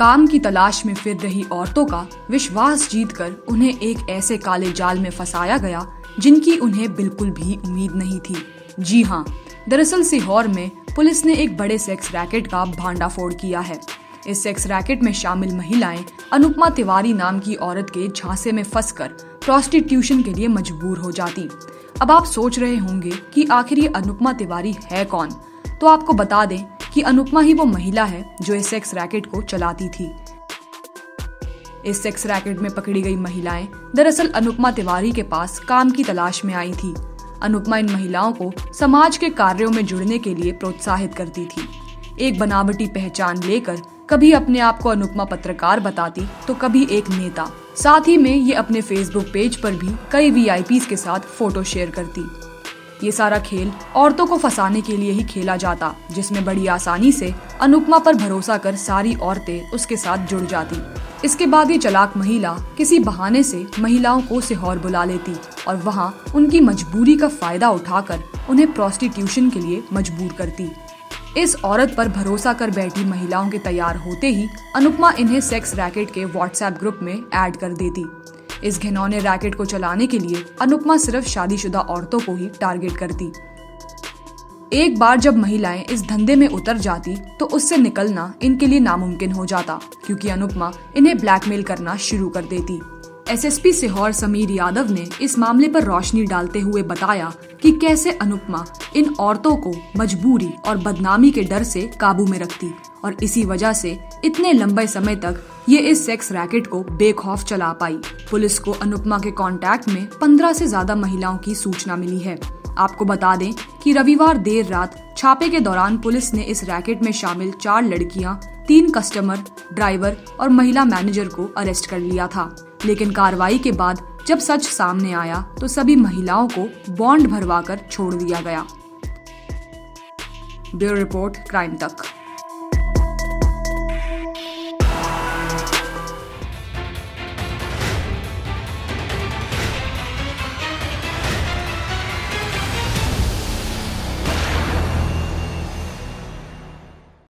काम की तलाश में फिर रही औरतों का विश्वास जीतकर उन्हें एक ऐसे काले जाल में फंसाया गया, जिनकी उन्हें बिल्कुल भी उम्मीद नहीं थी। जी हाँ दरअसल सीहोर में पुलिस ने एक बड़े सेक्स रैकेट का भांडाफोड़ किया है। इस सेक्स रैकेट में शामिल महिलाएँ अनुपमा तिवारी नाम की औरत के झांसे में फंसकर प्रोस्टिट्यूशन के लिए मजबूर हो जाती। अब आप सोच रहे होंगे कि आखिर ये अनुपमा तिवारी है कौन? तो आपको बता दें कि अनुपमा ही वो महिला है जो इस सेक्स रैकेट को चलाती थी। इस सेक्स रैकेट में पकड़ी गई महिलाएँ दरअसल अनुपमा तिवारी के पास काम की तलाश में आई थी। अनुपमा इन महिलाओं को समाज के कार्यों में जुड़ने के लिए प्रोत्साहित करती थी। एक बनावटी पहचान लेकर कभी अपने आप को अनुपमा पत्रकार बताती तो कभी एक नेता। साथ ही में ये अपने फेसबुक पेज पर भी कई वी के साथ फ़ोटो शेयर करती। ये सारा खेल औरतों को फंसाने के लिए ही खेला जाता, जिसमें बड़ी आसानी से अनुपमा पर भरोसा कर सारी औरतें उसके साथ जुड़ जाती। इसके बाद ये चलाक महिला किसी बहाने से महिलाओं को सिहोर बुला लेती और वहाँ उनकी मजबूरी का फ़ायदा उठाकर उन्हें प्रोस्टिट्यूशन के लिए मजबूर करती। इस औरत पर भरोसा कर बैठी महिलाओं के तैयार होते ही अनुपमा इन्हें सेक्स रैकेट के व्हाट्सएप ग्रुप में ऐड कर देती। इस घिनौने रैकेट को चलाने के लिए अनुपमा सिर्फ़ शादीशुदा औरतों को ही टारगेट करती। एक बार जब महिलाएँ इस धंधे में उतर जाती तो उससे निकलना इनके लिए नामुमकिन हो जाता, क्योंकि अनुपमा इन्हें ब्लैकमेल करना शुरू कर देती। एसएसपी सिहौर समीर यादव ने इस मामले पर रोशनी डालते हुए बताया कि कैसे अनुपमा इन औरतों को मजबूरी और बदनामी के डर से काबू में रखती और इसी वजह से इतने लंबे समय तक ये इस सेक्स रैकेट को बेखौफ चला पाई। पुलिस को अनुपमा के कांटेक्ट में पंद्रह से ज़्यादा महिलाओं की सूचना मिली है। आपको बता दें कि रविवार देर रात छापे के दौरान पुलिस ने इस रैकेट में शामिल चार लड़कियाँ, तीन कस्टमर ड्राइवर और महिला मैनेजर को अरेस्ट कर लिया था। लेकिन कार्रवाई के बाद जब सच सामने आया तो सभी महिलाओं को बॉन्ड भरवाकर छोड़ दिया गया। ब्यूरो रिपोर्ट, क्राइम तक।